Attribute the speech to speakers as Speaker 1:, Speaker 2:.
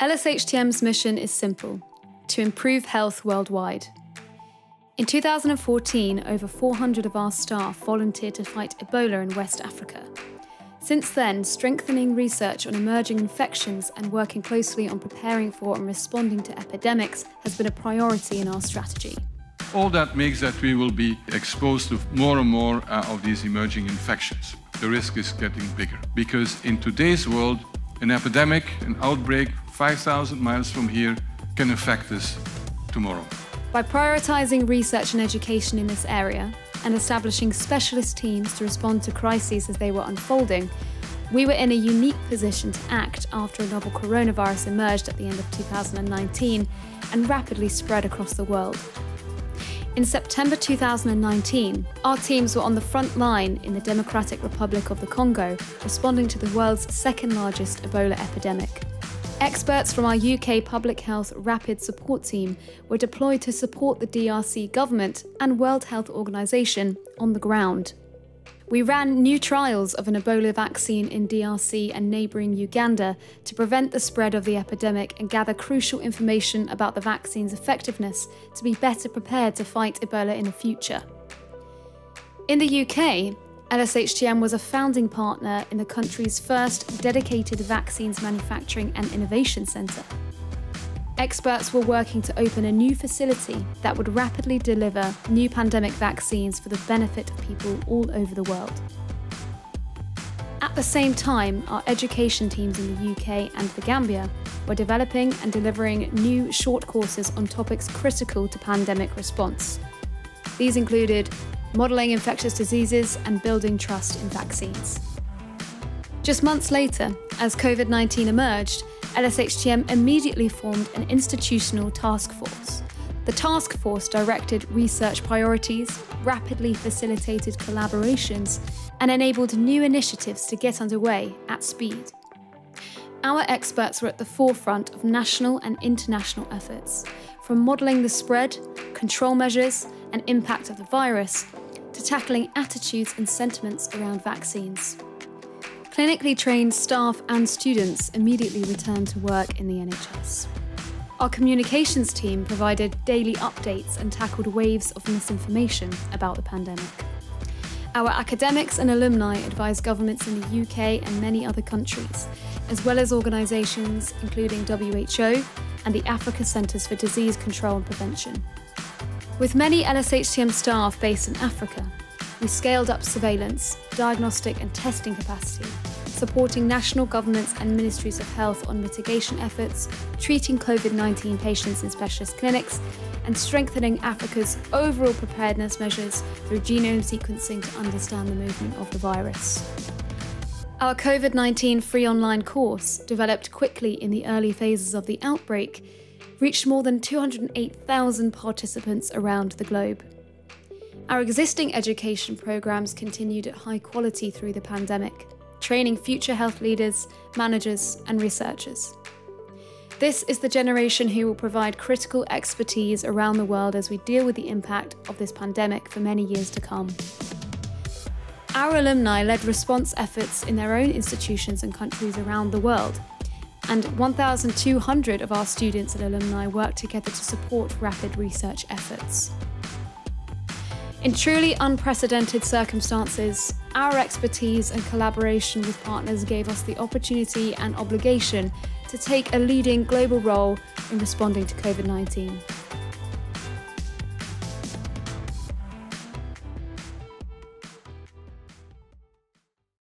Speaker 1: LSHTM's mission is simple to improve health worldwide. In 2014, over 400 of our staff volunteered to fight Ebola in West Africa. Since then, strengthening research on emerging infections and working closely on preparing for and responding to epidemics has been a priority in our strategy.
Speaker 2: All that makes that we will be exposed to more and more uh, of these emerging infections. The risk is getting bigger because in today's world, an epidemic, an outbreak 5,000 miles from here can affect us tomorrow.
Speaker 1: By prioritising research and education in this area and establishing specialist teams to respond to crises as they were unfolding, we were in a unique position to act after a novel coronavirus emerged at the end of 2019 and rapidly spread across the world. In September 2019, our teams were on the front line in the Democratic Republic of the Congo, responding to the world's second largest Ebola epidemic. Experts from our UK Public Health Rapid Support Team were deployed to support the DRC government and World Health Organization on the ground. We ran new trials of an Ebola vaccine in DRC and neighbouring Uganda to prevent the spread of the epidemic and gather crucial information about the vaccine's effectiveness to be better prepared to fight Ebola in the future. In the UK, LSHTM was a founding partner in the country's first dedicated vaccines manufacturing and innovation centre. Experts were working to open a new facility that would rapidly deliver new pandemic vaccines for the benefit of people all over the world. At the same time, our education teams in the UK and the Gambia were developing and delivering new short courses on topics critical to pandemic response. These included modelling infectious diseases, and building trust in vaccines. Just months later, as COVID 19 emerged, LSHTM immediately formed an institutional task force. The task force directed research priorities, rapidly facilitated collaborations, and enabled new initiatives to get underway at speed. Our experts were at the forefront of national and international efforts, from modelling the spread, control measures, and impact of the virus to tackling attitudes and sentiments around vaccines. Clinically trained staff and students immediately returned to work in the NHS. Our communications team provided daily updates and tackled waves of misinformation about the pandemic. Our academics and alumni advised governments in the UK and many other countries, as well as organisations including WHO and the Africa Centres for Disease Control and Prevention. With many LSHTM staff based in Africa, we scaled up surveillance, diagnostic and testing capacity, supporting national governments and ministries of health on mitigation efforts, treating COVID 19 patients in specialist clinics, and strengthening Africa's overall preparedness measures through genome sequencing to understand the movement of the virus. Our COVID 19 free online course, developed quickly in the early phases of the outbreak, reached more than 208,000 participants around the globe. Our existing education programs continued at high quality through the pandemic, training future health leaders, managers, and researchers. This is the generation who will provide critical expertise around the world as we deal with the impact of this pandemic for many years to come. Our alumni led response efforts in their own institutions and countries around the world, and 1,200 of our students and alumni work together to support rapid research efforts. In truly unprecedented circumstances, our expertise and collaboration with partners gave us the opportunity and obligation to take a leading global role in responding to COVID 19.